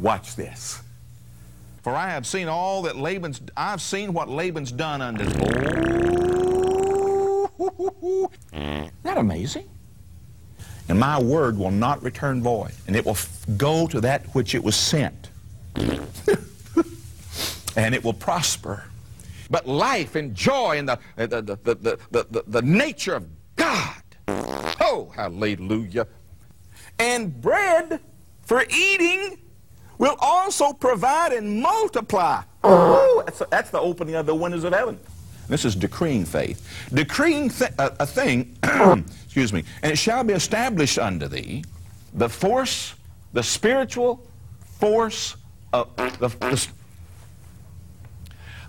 Watch this. For I have seen all that Laban's, I've seen what Laban's done unto. Oh, isn't that amazing? And my word will not return void, and it will go to that which it was sent. and it will prosper. But life and joy and the, the, the, the, the, the nature of God. Oh, hallelujah. And bread for eating will also provide and multiply. Oh, that's, that's the opening of the windows of heaven. This is decreeing faith. Decreeing th- a, uh, a thing, excuse me, and it shall be established unto thee the force, the spiritual force of the, the,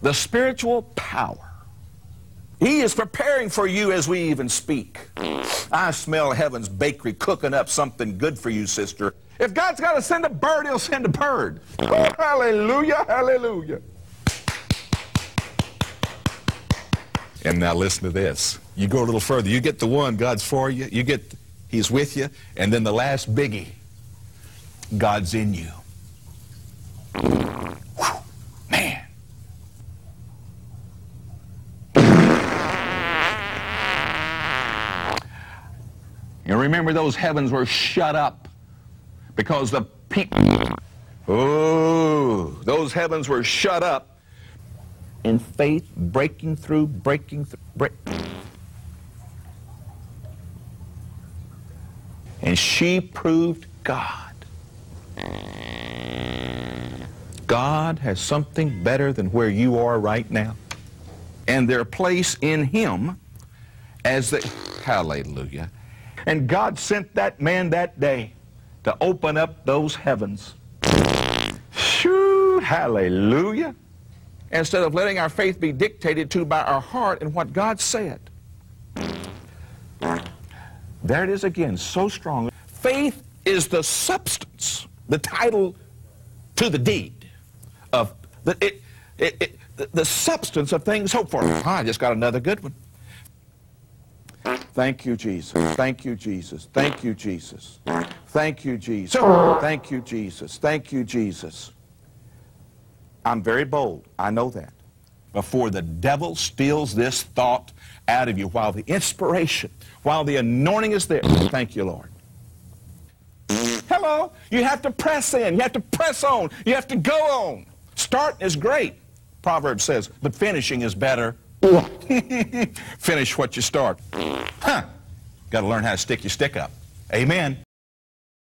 the spiritual power. He is preparing for you as we even speak. I smell heaven's bakery cooking up something good for you, sister. If God's got to send a bird, he'll send a bird. Oh, hallelujah, hallelujah. And now listen to this. You go a little further. You get the one, God's for you. You get, he's with you. And then the last biggie, God's in you. Man. You remember those heavens were shut up because the people, oh, those heavens were shut up in faith, breaking through, breaking through, break. And she proved God. God has something better than where you are right now. And their place in Him as the, hallelujah. And God sent that man that day to open up those heavens. Shoo, hallelujah instead of letting our faith be dictated to by our heart and what God said. There it is again, so strong. Faith is the substance, the title to the deed of the, it, it, it, the, substance of things hoped for. Ah, I just got another good one. Thank you, Jesus. Thank you, Jesus. Thank you, Jesus. Thank you, Jesus. Thank you, Jesus. Thank you, Jesus. I'm very bold. I know that. Before the devil steals this thought out of you while the inspiration, while the anointing is there. Thank you, Lord. Hello. You have to press in. You have to press on. You have to go on. Starting is great, Proverbs says, but finishing is better. Finish what you start. Huh. Got to learn how to stick your stick up. Amen.